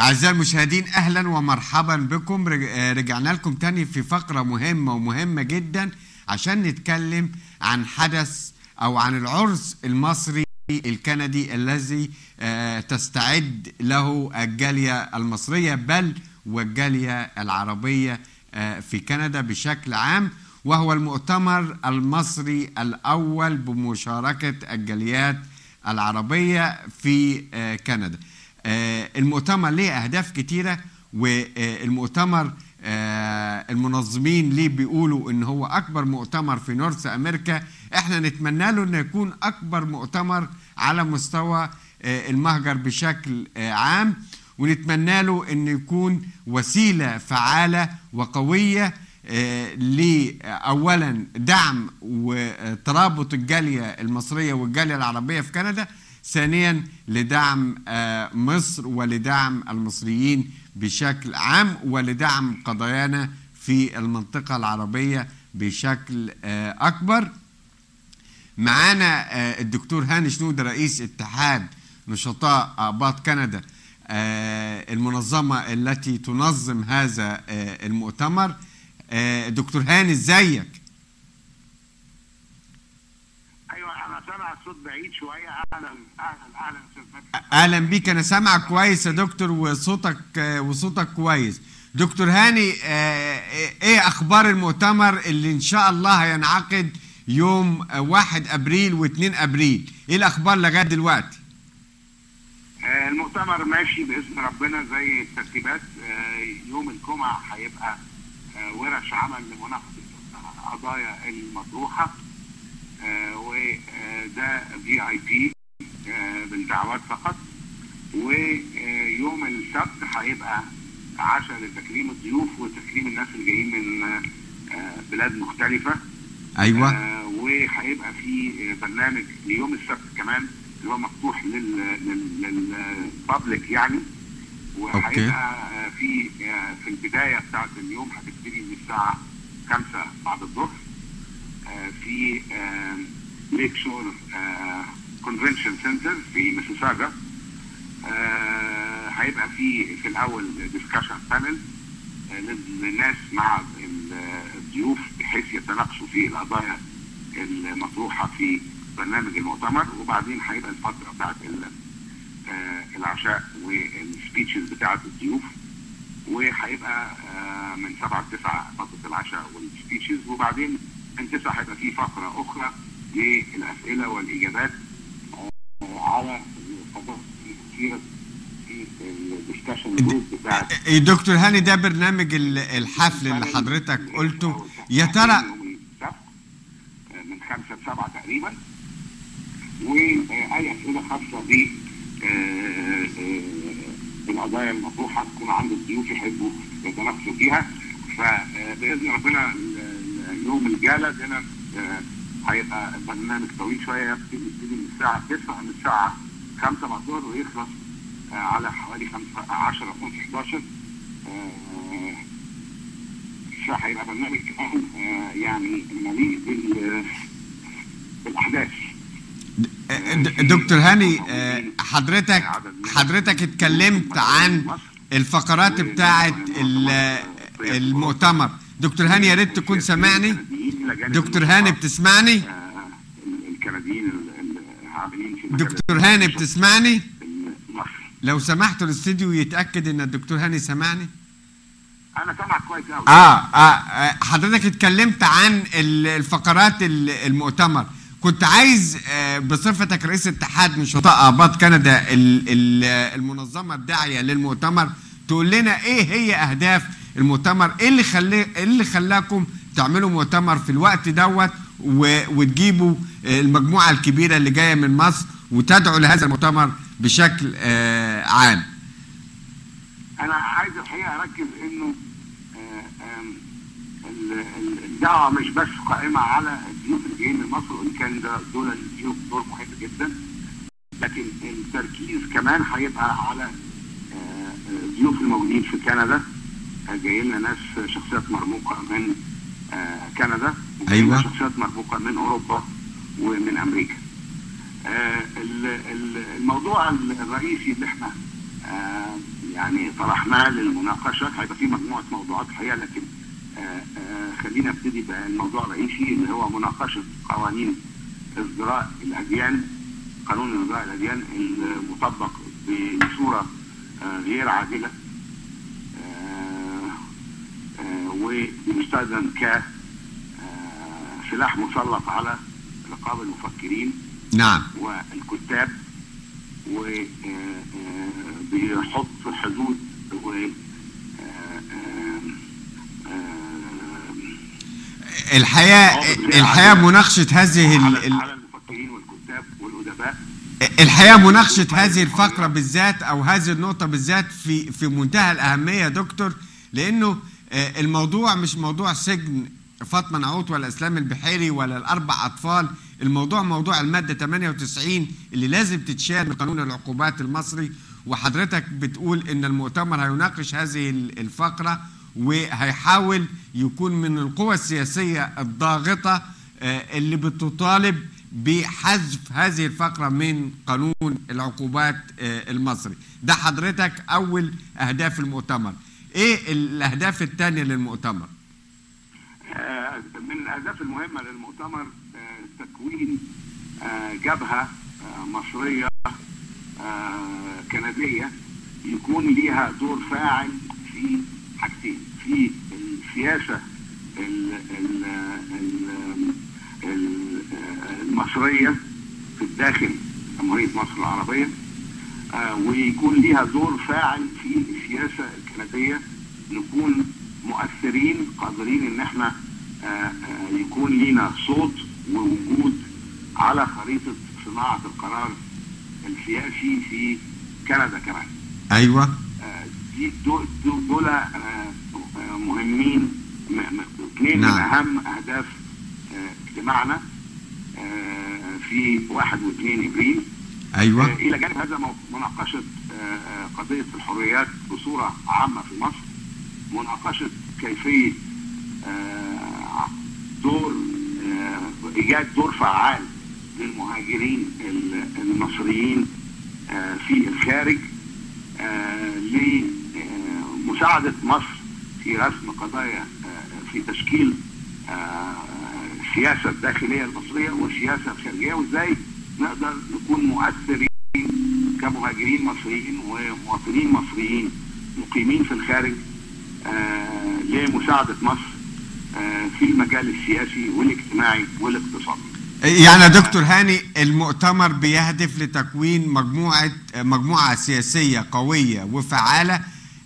أعزائي المشاهدين أهلا ومرحبا بكم. رج- رجعنا لكم تاني في فقرة مهمة ومهمة جدا عشان نتكلم عن حدث أو عن العرس المصري الكندي الذي آه، تستعد له الجالية المصرية بل والجالية العربية آه، في كندا بشكل عام وهو المؤتمر المصري الأول بمشاركة الجاليات العربية في آه، كندا. المؤتمر ليه أهداف كتيرة والمؤتمر آه، المنظمين ليه بيقولوا إن هو أكبر مؤتمر في نورث أمريكا. إحنا نتمنى له إنه يكون أكبر مؤتمر على مستوى آه، المهجر بشكل آه، عام ونتمنى له انه يكون وسيلة فعالة وقوية آه، اولا دعم وترابط الجالية المصرية والجالية العربية في كندا ثانيا لدعم آه، مصر ولدعم المصريين بشكل عام ولدعم قضايانا في المنطقة العربية بشكل آه، أكبر. معانا آه، الدكتور هاني شنودة رئيس اتحاد نشطاء آباط كندا المنظمة التي تنظم هذا المؤتمر. دكتور هاني إزيك أيوه أنا سامع الصوت بعيد شوية. أهلا أهلا أهلا أهلا بيك. أنا سامعك كويس يا دكتور وصوتك آه، وصوتك كويس. دكتور هاني آه، إيه أخبار المؤتمر اللي إن شاء الله هينعقد يوم آه، 1 أبريل و2 أبريل؟ إيه الأخبار لغاية دلوقتي؟ آه، المؤتمر ماشي بإذن ربنا زي الترتيبات. آه، يوم الجمعة هيبقى آه، ورش عمل لمناقشة القضايا المطروحة. آه، وده في اي بي بالدعوات فقط. ويوم السبت هيبقى عشاء لتكريم الضيوف وتكريم الناس اللي جايين من آه، بلاد مختلفة. أيوه. آه، وهيبقى في آه، برنامج ليوم السبت كمان اللي هو مفتوح لل للبابليك يعني. وهيبقى آه، في آه، في البداية بتاعت اليوم هتبتدي من الساعة 5 بعد الظهر. آه، في Lakeshore Convention Centre في ميسيساجا آه، هيبقى في في الأول discussion panel للناس مع ال- الضيوف بحيث يتناقشوا في القضايا المطروحة في برنامج المؤتمر. وبعدين هيبقى الفترة بتاعت آه، العشاء وال speeches بتاعت الضيوف. وهيبقى آه، من 7 ل 9 فترة العشاء والسبيتشز وبعدين من 9 هيبقى في فقرة أخرى للأسئلة والإجابات آه، على كتيره في دكتور هاني ده برنامج ال- الحفل اللي حضرتك قلته. يا ترى السبت من خمسة لسبعة تقريبا. وأي أسئلة خاصة ب آه، آه، القضايا المطروحة تكون عند الضيوف يحبوا يتناقشوا فيها. فبإذن ربنا يوم الجالة هنا آه، هيبقى برنامج طويل شوية يبتدي من الساعة 9 من الساعة 5 بعد الظهر ويخلص آه، على حوالي 5 10 12 11 آه، فهيبقى برنامج كمان آه، يعني مليء بال- بالأحداث. دكتور هاني حضرتك حضرتك اتكلمت عن الفقرات بتاعه ال- المؤتمر. دكتور هاني يا ريت تكون سامعني. دكتور هاني بتسمعني؟ آه، الكنديين دكتور هاني بتسمعني؟ لو سمحت الاستديو يتأكد إن الدكتور هاني سمعني. أنا سامعك كويس قوي آه, آه, آه حضرتك اتكلمت عن ال- الفقرات ال- المؤتمر. كنت عايز آه بصفتك رئيس اتحاد نشطاء آباط كندا ال- ال- المنظمة الداعية للمؤتمر تقول لنا إيه هي أهداف المؤتمر إيه اللي خلي إيه اللي خلاكم تعملوا مؤتمر في الوقت دوت وتجيبوا آه، المجموعة الكبيرة اللي جاية من مصر وتدعوا لهذا المؤتمر بشكل آه عام؟ أنا عايز الحقيقة أركز إنه آه، الدعوة مش بس قائمة على الضيوف اللي جايين من مصر وإن كان دول الضيوف دور مهم جدا لكن التركيز كمان هيبقى على الضيوف الموجودين في كندا. جاي لنا ناس شخصيات مرموقه من آه، كندا أيوة. شخصيات مرموقه من أوروبا ومن أمريكا آه، ال- ال- الموضوع الرئيسي اللي إحنا آه، يعني طرحناه للمناقشة هيبقى في مجموعة موضوعات الحقيقة لكن خلينا ابتدي بالموضوع الرئيسي اللي هو مناقشة قوانين ازدراء الأديان قانون ازدراء الأديان المطبق بصورة غير عادلة آه، آه، وبيستخدم ك آه، سلاح مسلط على رقاب المفكرين. نعم. والكتاب وبيحط حدود و آه، آه، آه، الحقيقة الحقيقة مناقشة هذه على على المفكرين والكتاب والأدباء. الحقيقة مناقشة هذه الفقرة بالذات أو هذه النقطة بالذات في في منتهى الأهمية يا دكتور لأنه الموضوع مش موضوع سجن فاطمة نعوت ولا إسلام البحيري ولا الأربع أطفال. الموضوع موضوع المادة 98 اللي لازم تتشال من قانون العقوبات المصري. وحضرتك بتقول إن المؤتمر هيناقش هذه ال- الفقرة وهيحاول يكون من القوى السياسية الضاغطة آه، اللي بتطالب بحذف هذه الفقرة من قانون العقوبات آه، المصري. ده حضرتك أول أهداف المؤتمر. إيه الأهداف الثانية للمؤتمر؟ آه، من الأهداف المهمة للمؤتمر آه، تكوين آه، جبهة مصرية كندية يكون ليها دور فاعل في حاجتين في السياسة ال- ال- ال- ال- المصرية في الداخل جمهورية مصر العربية ويكون ليها دور فاعل في السياسة الكندية نكون مؤثرين قادرين إن إحنا آه، آه، يكون لينا صوت ووجود على خريطة صناعة القرار السياسي في كندا كمان. أيوة. آه، دي دول مهمين اثنين من نعم. أهم أهداف اجتماعنا في 1 و2 إبريل. آه، أيوة إلى جانب هذا مناقشة آه، آه، قضية الحريات بصورة عامة في مصر مناقشة كيفية آه، دور آه، إيجاد دور فعال للمهاجرين ال- المصريين آه، في الخارج آه، لمساعدة مصر في رسم قضايا آه، في تشكيل آه، السياسة الداخليه المصرية والسياسة الخارجية وإزاي نقدر نكون مؤثرين كمهاجرين مصريين ومواطنين مصريين مقيمين في الخارج آه، لمساعدة مصر آه، في المجال السياسي والاجتماعي والاقتصادي. يعني يا دكتور هاني المؤتمر بيهدف لتكوين مجموعة مجموعة سياسية قوية وفعالة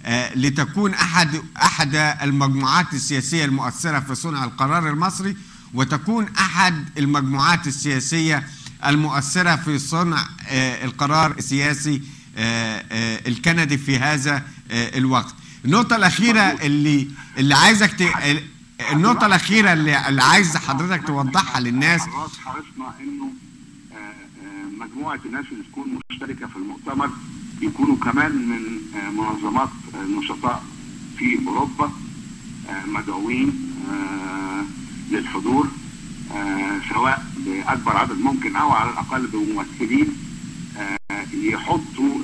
آه، لتكون أحد أحد المجموعات السياسية المؤثرة في صنع القرار المصري وتكون أحد المجموعات السياسية المؤثرة في صنع آه، القرار السياسي آه، آه، الكندي في هذا الوقت. النقطة الأخيرة اللي اللي عايزك ت... النقطة الأخيرة اللي, عايز حضرتك توضحها للناس. مرات حرصنا إنه آه، مجموعة الناس اللي تكون مشتركة في المؤتمر يكونوا كمان من منظمات النشطاء في أوروبا آه، مدعوين للحضور. سواء بأكبر عدد ممكن أو على الأقل بممثلين آه، يحطوا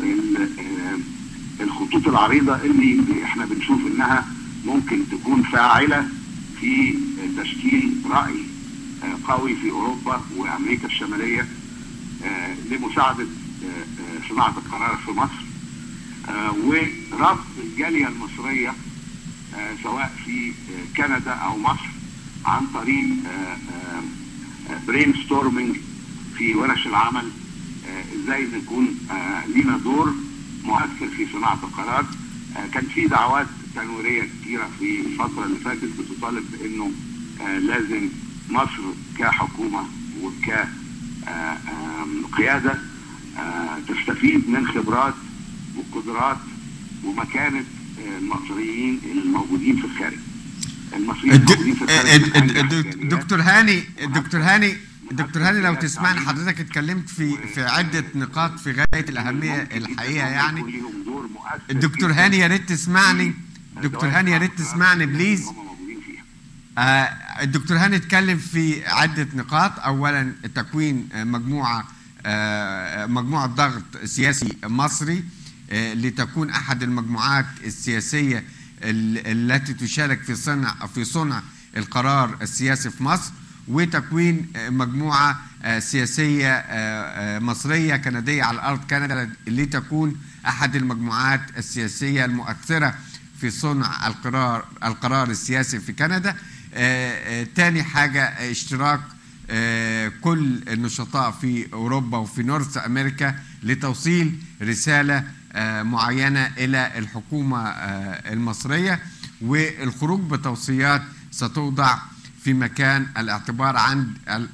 آه، الخطوط العريضة اللي إحنا بنشوف إنها ممكن تكون فاعلة في تشكيل رأي آه، قوي في أوروبا وأمريكا الشمالية لمساعدة صناعة القرار في مصر وربط الجالية المصرية سواء في كندا أو مصر عن طريق brainstorming في ورش العمل آه، إزاي نكون آه، لينا دور مؤثر في صناعة القرار آه، كان في دعوات تنويرية كثيره في الفترة اللي فاتت بتطالب بإنه آه، لازم مصر كحكومة وك آه، آم، قيادة آه، تستفيد من خبرات وقدرات ومكانة آه، المصريين الموجودين في الخارج. المصريين الجاليات. دكتور هاني دكتور هاني دكتور هاني لو تسمعني حضرتك اتكلمت في في عدة نقاط في جداً الحقيقة هم يعني الدكتور هاني يا ريت تسمعني دكتور هاني يا ريت تسمعني please. آه، الدكتور هاني اتكلم في عدة نقاط أولا تكوين آه، مجموعة آه، مجموعة ضغط سياسي مصري آه، لتكون أحد المجموعات السياسية ال- التي تشارك في صنع في صنع القرار السياسي في مصر وتكوين مجموعة آه، سياسية آه، آه، مصرية كندية على أرض كندا لتكون أحد المجموعات السياسية المؤثرة في صنع القرار القرار السياسي في كندا. تاني حاجة اشتراك كل النشطاء في أوروبا وفي نورث أمريكا لتوصيل رسالة معينة إلى الحكومة آه، المصرية والخروج بتوصيات ستوضع في مكان الاعتبار عند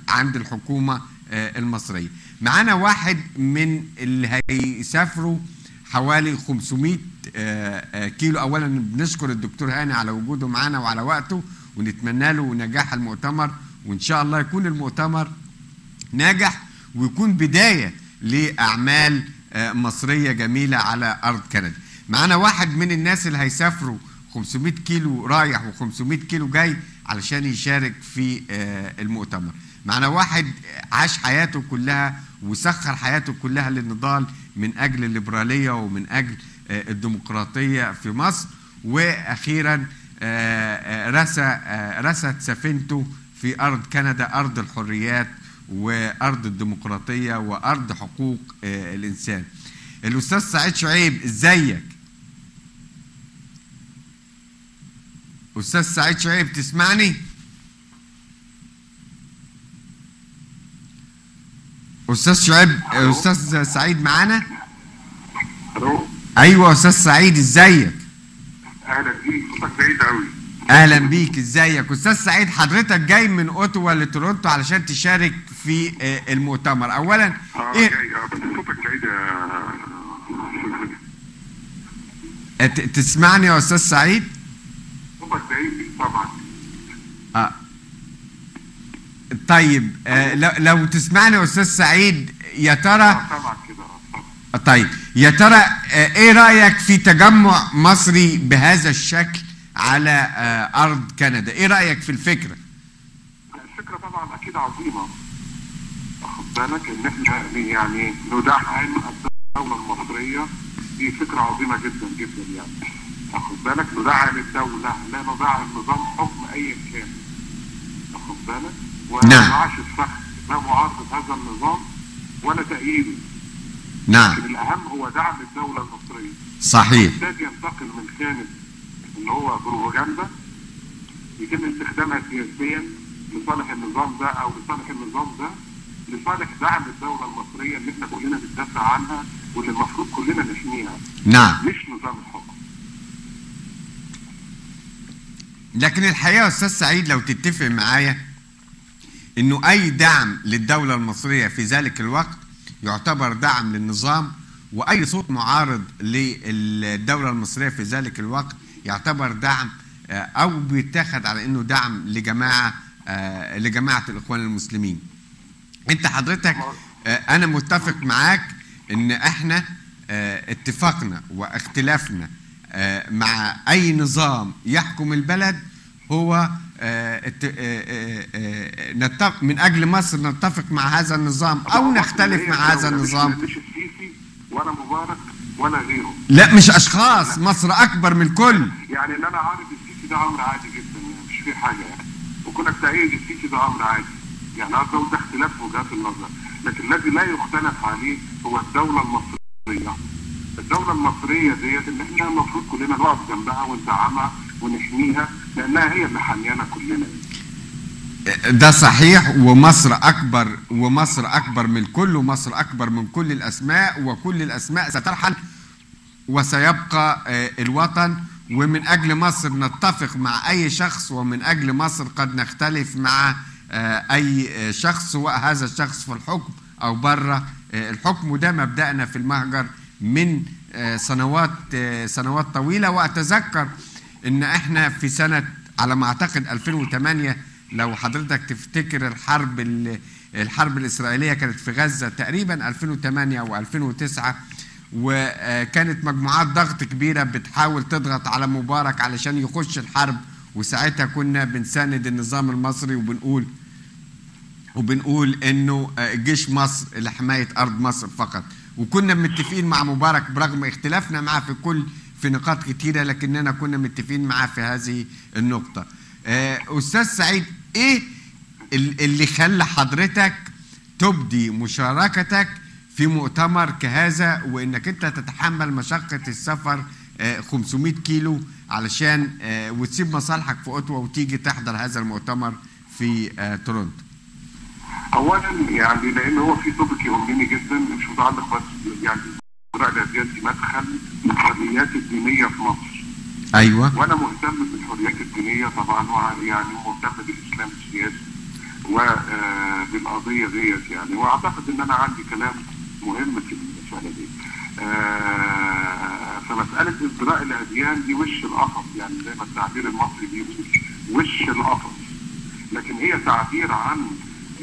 عند الحكومة آه، المصرية. معانا واحد من اللي هيسافروا حوالي 500 آه، آه، كيلو اولا بنشكر الدكتور هاني على وجوده معانا وعلى وقته ونتمنى له نجاح المؤتمر وإن شاء الله يكون المؤتمر ناجح ويكون بداية لأعمال آه، مصرية جميلة على أرض كندا. معانا واحد من الناس اللي هيسافروا 500 كيلو رايح و500 كيلو جاي علشان يشارك في آه، المؤتمر. معانا واحد عاش حياته كلها وسخر حياته كلها للنضال من أجل الليبرالية ومن أجل آه، الديمقراطية في مصر وأخيرا آه، آه، رسى آه، رست سفينته في أرض كندا أرض الحريات وأرض الديمقراطية وأرض حقوق آه، الإنسان. الأستاذ سعيد شعيب إزيك؟ أستاذ سعيد شعيب تسمعني؟ أستاذ شعيب. أستاذ سعيد معانا؟ أيوه أستاذ سعيد إزيك؟ أهلا بيك صوتك بعيد قوي أهلا بيك إزيك أستاذ سعيد حضرتك جاي من أوتوا لتورونتو علشان تشارك في آه، المؤتمر. اولا جاي آه بس صوتك بعيد آه، تسمعني يا أستاذ سعيد؟ صوتك بعيد طبعا. آه. طيب آه لو, تسمعني يا أستاذ سعيد يا ترى آه طبعا كده. طيب. يا ترى آه إيه رأيك في تجمع مصري بهذا الشكل على آه أرض كندا؟ إيه رأيك في الفكرة؟ الفكرة طبعا أكيد عظيمة. واخد بالك إن إحنا يعني ندعم الدولة المصرية؟ دي فكرة عظيمة جدا جدا يعني. واخد بالك ندعم الدولة لا ندعم نظام حكم ايا كان. واخد بالك؟ وما. نوعش الفخ لا معارضة هذا النظام ولا تأييده نعم. لكن الأهم هو دعم الدولة المصرية. صحيح. محتاج ينتقل من خانة ان هو بروباجندا يتم استخدامها سياسيا لصالح النظام ده أو لصالح النظام ده. لصالح دعم الدولة المصرية اللي إحنا كلنا بندافع عنها واللي المفروض كلنا نحميها. نعم. مش نظام الحكم. لكن الحقيقة يا أستاذ سعيد لو تتفق معايا إنه أي دعم للدولة المصرية في ذلك الوقت يعتبر دعم للنظام وأي صوت معارض للدولة المصرية في ذلك الوقت يعتبر دعم أو بيتاخد على إنه دعم لجماعة آه، لجماعة الإخوان المسلمين. انت حضرتك آه، أنا متفق معاك ان إحنا آه، اتفاقنا واختلافنا آه، مع اي نظام يحكم البلد هو من أجل مصر نتفق مع هذا النظام أو نختلف مع هذا النظام. ولا مبارك ولا غيره. لا مش أشخاص. مصر أكبر من الكل يعني ان أنا عارض السيسي ده أمر عادي جدا يعني مش فيه حاجة. يعني وكونك تأيد السيسي ده أمر عادي. يعني هذا ده اختلاف وجهات النظر لكن الذي لا يختلف عليه هو الدولة المصرية. الدولة المصرية ديت اللي إحنا المفروض كلنا نقف جنبها وندعمها ونحميها لأنها هي اللي حاميانا كلنا. ده صحيح ومصر أكبر ومصر أكبر من الكل ومصر أكبر من كل الأسماء وكل الأسماء سترحل وسيبقى آه، الوطن. ومن أجل مصر نتفق مع أي شخص ومن أجل مصر قد نختلف مع آه، أي آه، شخص سواء هذا الشخص في الحكم أو بره آه، الحكم وده مبدأنا في المهجر من سنوات سنوات طويلة. وأتذكر إن إحنا في سنة على ما أعتقد 2008 لو حضرتك تفتكر الحرب ال- الحرب الإسرائيلية كانت في غزة تقريبا 2008 أو 2009 وكانت مجموعات ضغط كبيرة بتحاول تضغط على مبارك علشان يخش الحرب. وساعتها كنا بنساند النظام المصري وبنقول وبنقول إنه آه، جيش مصر لحماية أرض مصر فقط. وكنا متفقين مع مبارك برغم اختلافنا معاه في كل في نقاط كتيرة لكننا كنا متفقين معاه في هذه النقطة. آه، أستاذ سعيد ال- اللي خلى حضرتك تبدي مشاركتك في مؤتمر كهذا وإنك أنت تتحمل مشقة السفر آه، 500 كيلو علشان آه، وتسيب مصالحك في أوتوا وتيجي تحضر هذا المؤتمر في آه، تورونتو؟ اولا يعني لأن هو في توبك يهمني جدا مش متعلق بس يعني قراءة الأديان دي مدخل للحريات الدينية في مصر. أيوة. وأنا مهتم بالحريات الدينية طبعا يعني مهتم بالإسلام السياسي وبالقضيه ديت يعني. وأعتقد إن أنا عندي كلام مهم في المسألة دي. آه، فمسألة ازدراء الأديان دي وش القفص؟ يعني زي ما التعبير المصري بيقول وش القفص؟ لكن هي تعبير عن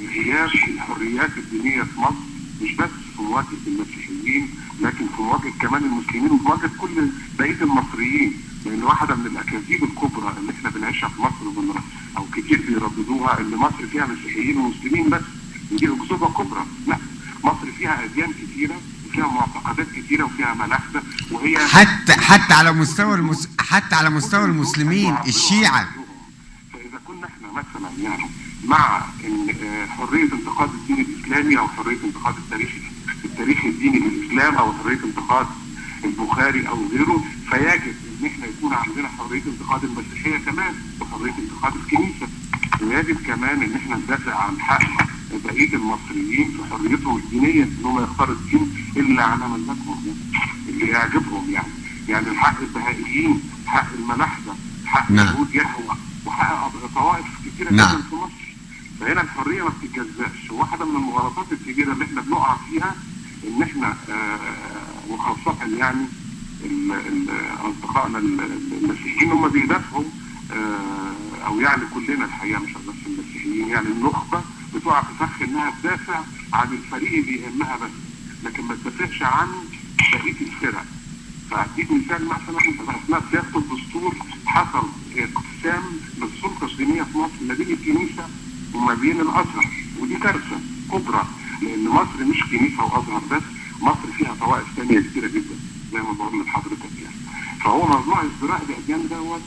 غياب الحريات الدينية في مصر مش بس في مواجهة المسيحيين لكن في مواجهة كمان المسلمين وفي مواجهة كل بقية المصريين. لأن واحدة من الأكاذيب الكبرى اللي إحنا بنعيشها في مصر أو كتير بيرددوها إن مصر فيها مسيحيين ومسلمين بس ودي اكذوبه كبرى. لا مصر فيها أديان كتيرة وفيها معتقدات كتيرة وفيها ملاحده وهي حتى حتى على مستوى المس... حتى على مستوى المسلمين الشيعة. فإذا كنا إحنا مثلا يعني مع حرية انتقاد الدين الإسلامي أو حرية انتقاد التاريخ التاريخ الديني للإسلام أو حرية انتقاد البخاري أو غيره فيجب إن إحنا يكون عندنا حرية انتقاد المسيحية كمان وحرية انتقاد الكنيسة ويجب كمان إن إحنا ندافع عن حق بقية المصريين في حريتهم الدينية إن هم يختاروا الدين اللي على مزاجهم اللي يعجبهم يعني يعني الحق البهائيين حق الملاحدة حق نعم. يهوى وحق طوائف كتيرة نعم. جدا في مصر فهنا الحرية ما بتتجزأش. واحدة من المغالطات الكبيرة اللي إحنا بنقع فيها ان إحنا آه، وخاصه يعني ال- ال- أصدقائنا ال- ال- المسيحيين هم بيدافعوا آه، أو يعني كلنا الحقيقة مش بس المسيحيين يعني النخبة بتقع في فخ إنها تدافع عن الفريق اللي يهمها بس. لكن ما تدافعش عن بقية الفرق. فأديك مثال مثلا أثناء صياغة الدستور حصل وما بين الأزهر ودي كارثة كبرى لأن مصر مش كنيسة وأزهر بس مصر فيها طوائف ثانية كتيرة جدا زي ما بقول لحضرتك يعني فهو موضوع ازدراء الأديان دوت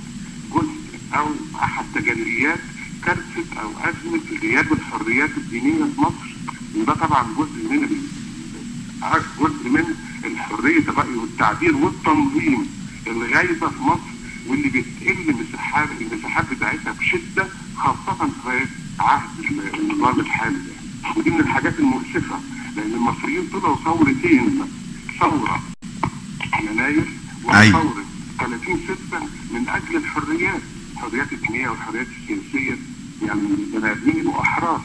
جزء أو أحد تجليات كارثة أو أزمة غياب الحريات الدينية في مصر وده طبعا جزء من ال- جزء من الحرية الرأي والتعبير والتنظيم الغايبة في مصر واللي بتقل مساحات المساحات بتاعتها بشدة خاصة في عهد النظام الحالي يعني. ودي من الحاجات المؤسفة لأن المصريين طلعوا ثورتين ثورة يناير أيوة. وثورة 30 6 من أجل الحريات الحريات الدينية والحريات السياسية يعني البني آدمين يبقوا أحرار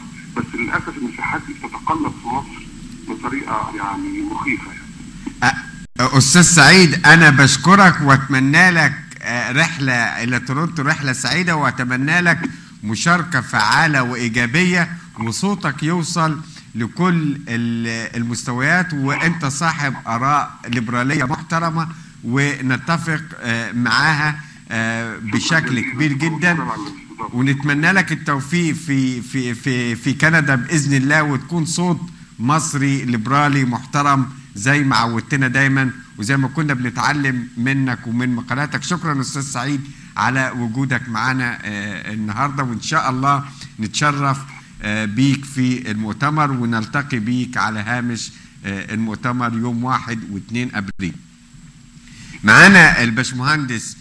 بس للأسف المساحات دي بتتقلب في مصر بطريقة يعني مخيفة يعني. أستاذ سعيد أنا بشكرك وأتمنى لك آه، رحلة إلى تورونتو رحلة سعيدة وأتمنى لك مشاركة فعالة وإيجابية وصوتك يوصل لكل ال- المستويات وأنت صاحب آراء ليبرالية محترمة ونتفق آه، معاها آه، بشكل كبير جدا. ونتمنى لك التوفيق في في في في كندا بإذن الله وتكون صوت مصري ليبرالي محترم زي ما عودتنا دايما وزي ما كنا بنتعلم منك ومن مقالاتك. شكرا أستاذ سعيد على وجودك معنا آه، النهارده وإن شاء الله نتشرف آه، بيك في المؤتمر ونلتقي بيك على هامش آه، المؤتمر يوم واحد واثنين أبريل. معانا الباشمهندس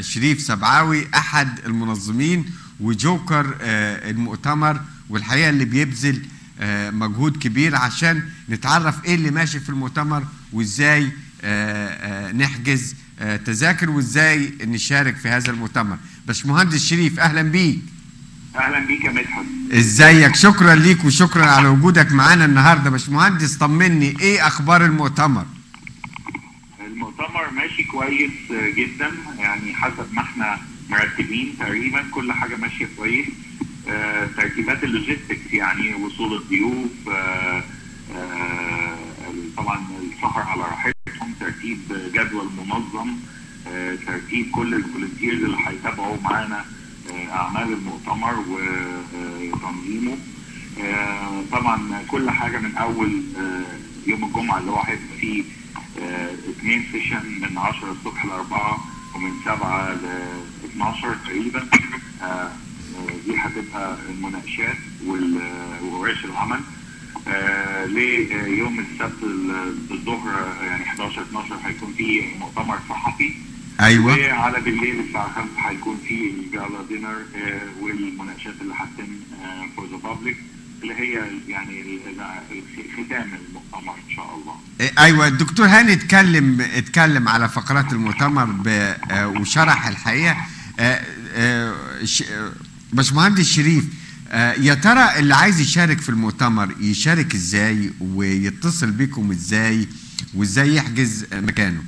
شريف سبعاوي أحد المنظمين وجوكر آه، المؤتمر والحقيقة اللي بيبذل آه، مجهود كبير عشان نتعرف إيه اللي ماشي في المؤتمر وإزاي آه، آه، نحجز آه، تذاكر وإزاي نشارك في هذا المؤتمر. باشمهندس شريف أهلا بيك. أهلا بيك يا مدحت. إزيك؟ شكرا ليك وشكرا على وجودك معانا النهارده. باشمهندس طمني إيه أخبار المؤتمر؟ المؤتمر ماشي كويس جدا. يعني حسب ما إحنا مرتبين تقريبا كل حاجة ماشية كويس. آه، ترتيبات ال logistics يعني وصول الضيوف آه، آه، طبعا السفر على راحتهم ترتيب جدول منظم آه، ترتيب كل ال volunteers اللي هيتابعوا معانا آه، أعمال المؤتمر وتنظيمه آه، طبعا كل حاجة من أول آه، يوم الجمعة اللي هو هيبقى فيه آه، اثنين session من 10 الصبح ل 4 ومن 7 ل 12 تقريبا. آه، آه، دي هتبقى المناقشات وورش العمل. آه، ليوم السبت ال- الظهر يعني 11 12 هيكون في مؤتمر صحفي. أيوه. وعلى بالليل الساعة 5 هيكون في ال gala dinner والمناقشات اللي هتتم for the public اللي هي يعني ختام المؤتمر إن شاء الله. أيوه الدكتور هاني اتكلم اتكلم على فقرات المؤتمر آه، وشرح الحقيقة. آه، آه، باشمهندس شريف يا ترى اللي عايز يشارك في المؤتمر يشارك إزاي ويتصل بيكم إزاي وإزاي يحجز مكانه؟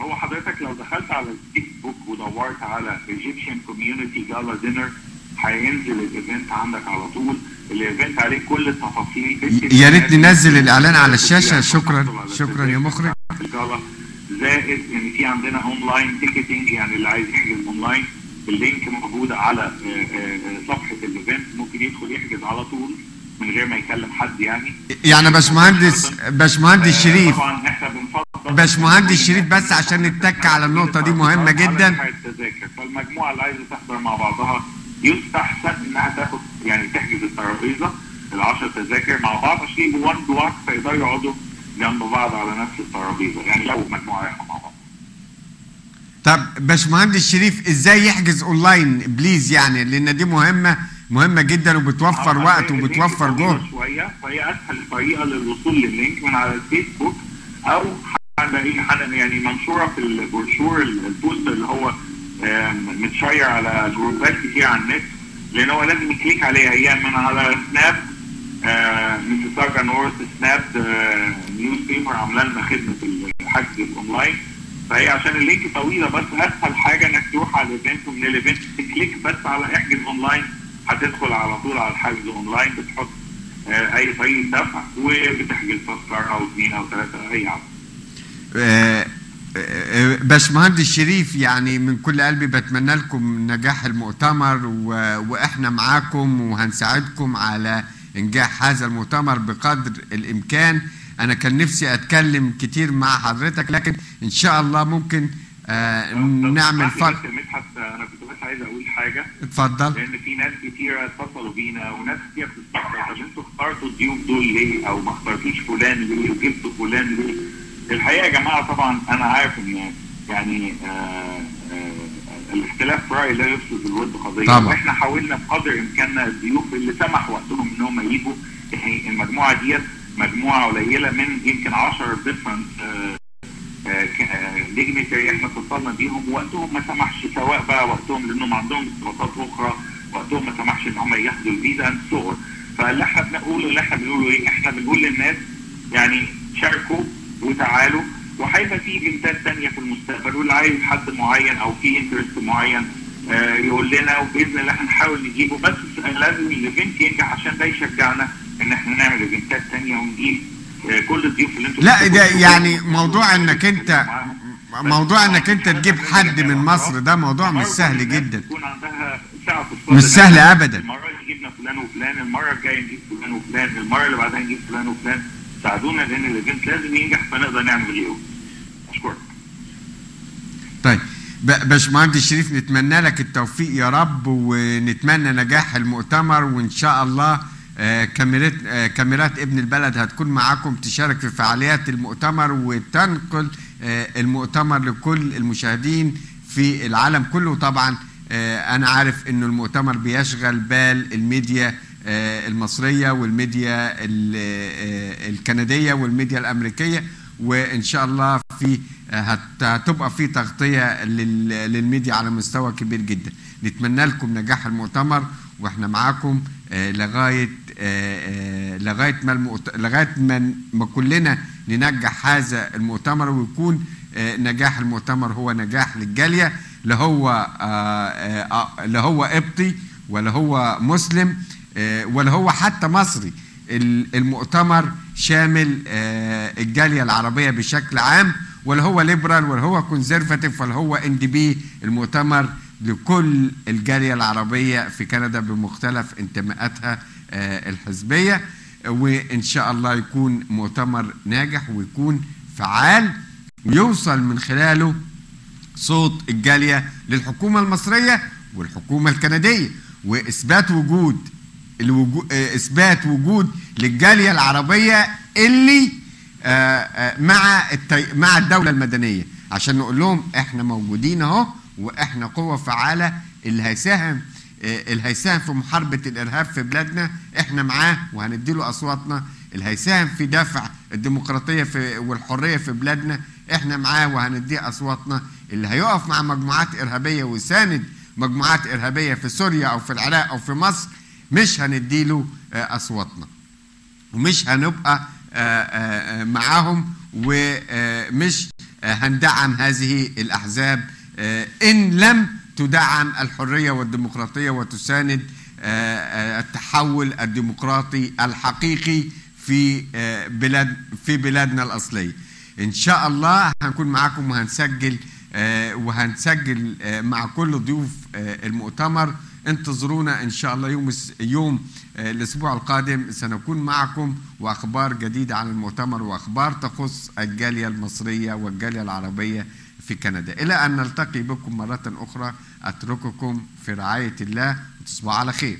هو حضرتك لو دخلت على الفيسبوك ودورت على Egyptian Community Gala Dinner هينزل ال event عندك على طول. ال event عليه كل التفاصيل. يا ريت ننزل الإعلان على الشاشة. شكراً. شكراً يا مخرج. ال gala زائد إن في عندنا online ticketing يعني اللي عايز يحجز online ال link موجود على آه، آه، آه، صفحة ال event. ممكن يدخل يحجز على طول من غير ما يكلم حد يعني. يعني باشمهندس باشمهندس شريف. طبعا إحنا بنفضل باشمهندس شريف بس عشان نتك على النقطة دي مهمة جدا. فالمجموعة اللي عايزة تحضر مع بعضها يستحسن إنها تاخد يعني تحجز الترابيزة العشر تذاكر مع بعض عشان يبقوا one block فيقدروا يقعدوا جنب بعض على نفس الترابيزة يعني لو مجموعة رايحه مع بعض. طب باشمهندس شريف إزاي يحجز online؟ please يعني لأن دي مهمة مهمة جدا وبتوفر وقت ال link وبتوفر جهد. شوية فهي أسهل طريقة للوصول لل link من على الفيسبوك أو حن- يعني منشورة في ال brochure ال post اللي هو مت share على جروبات كتير على النت. لأن هو لازم ي click عليها. هي من على Snap Mississauga North Snap newspaper عامله لنا خدمة الحجز الاونلاين فهي عشان ال link طويلة بس أسهل حاجة إنك تروح على ال event ومن ال event ت click بس على احجز اونلاين هتدخل على طول على الحجز اونلاين بتحط آه، اي طريقه دفع وبتحجز تذكرة أو اثنين أو ثلاثة اي عدد باشمهندس شريف يعني من كل قلبي بتمنى لكم نجاح المؤتمر و- وإحنا معاكم وهنساعدكم على إنجاح هذا المؤتمر بقدر الإمكان. أنا كان نفسي أتكلم كتير مع حضرتك لكن إن شاء الله ممكن آه، نعمل فرق. مدحت أنا كنت بس عايز أقول حاجة. اتفضل. لأن في ناس كتيره اتصلوا بينا وناس كتير بتستفسر طب أنتوا اخترتوا الضيوف دول ليه؟ أو ما اخترتوش؟ فلان ليه؟ وجبتوا فلان ليه؟ الحقيقة يا جماعة طبعا أنا عارف إن يعني آه آه الاختلاف في راي لا يفسد الود قضية طبعا. وإحنا حاولنا بقدر امكاننا الضيوف اللي سمح وقتهم إن هم يجوا يعني المجموعة ديت مجموعة قليلة من يمكن 10 different dignitary إحنا اتصلنا بيهم وقتهم ما سمحش سواء بقى وقتهم لأنهم عندهم ارتباطات أخرى وقتهم ما سمحش إن هم ياخدوا الفيزا and so فاللي إحنا بنقوله اللي إحنا بنقوله إيه؟ إحنا بنقول للناس يعني شاركوا وتعالوا وهيبقى في ايفنتات تانية في المستقبل واللي عايز حد معين أو في interest معين آه يقول لنا وبإذن الله هنحاول نجيبه. بس لازم ال event ينجح عشان ده يشجعنا إن إحنا نعمل إيفنتات تانية ونجيب آه كل الضيوف اللي أنتوا لا ده. يعني موضوع إنك انت موضوع إنك أنت تجيب حد من مصر ده موضوع مش سهل جدا. مش سهل ابدا. المرة اللي جبنا فلان وفلان المرة الجاية نجيب فلان وفلان المرة اللي بعدها نجيب فلان وفلان. ساعدونا لأن الايفنت لازم ينجح فنقدر نعمل غيره. أشكرك. طيب. باشمهندس شريف نتمنى لك التوفيق يا رب ونتمنى نجاح المؤتمر وإن شاء الله آه، كاميرات آه، كاميرات ابن البلد هتكون معاكم تشارك في فعاليات المؤتمر وتنقل آه، المؤتمر لكل المشاهدين في العالم كله. طبعا أنا عارف إنه المؤتمر بيشغل بال الميديا المصرية والميديا ال- آه، الكندية والميديا الأمريكية وإن شاء الله في هت- هتبقى في تغطية لل- للميديا على مستوى كبير جدا نتمنى لكم نجاح المؤتمر وإحنا معاكم آه، لغاية آه، آه، لغاية ما. لغاية ما ما كلنا ننجح هذا المؤتمر ويكون آه، نجاح المؤتمر هو نجاح للجالية لا هو آه، آه، آه، لا هو قبطي ولا هو مسلم آه، ولا هو حتى مصري. ال- المؤتمر شامل آه، الجالية العربية بشكل عام ولا هو Liberal ولا هو Conservative ولا هو NDP المؤتمر لكل الجالية العربية في كندا بمختلف انتماءاتها آه، الحزبية. وإن شاء الله يكون مؤتمر ناجح ويكون فعال ويوصل من خلاله صوت الجالية للحكومة المصرية والحكومة الكندية وإثبات وجود الوجو... إثبات وجود للجالية العربية اللي آآ آآ مع. مع الدولة المدنية عشان نقول لهم إحنا موجودين أهو وإحنا قوة فعالة اللي هيساهم اللي هيساهم في محاربة الإرهاب في بلادنا إحنا معاه وهنديله أصواتنا اللي هيساهم في دفع الديمقراطية في والحرية في بلادنا إحنا معاه وهنديه أصواتنا اللي هيقف مع مجموعات إرهابية ويساند مجموعات إرهابية في سوريا أو في العراق أو في مصر مش هنديله أصواتنا. ومش هنبقى معاهم ومش هندعم هذه الأحزاب إن لم تدعم الحرية والديمقراطية وتساند التحول الديمقراطي الحقيقي في بلاد في بلادنا الأصلية. إن شاء الله هنكون معاكم وهنسجل وهنسجل مع كل ضيوف المؤتمر انتظرونا إن شاء الله يوم يوم الأسبوع القادم سنكون معكم وأخبار جديدة عن المؤتمر وأخبار تخص الجالية المصرية والجالية العربية في كندا. إلى أن نلتقي بكم مرة أخرى أترككم في رعاية الله وتصبحوا على خير.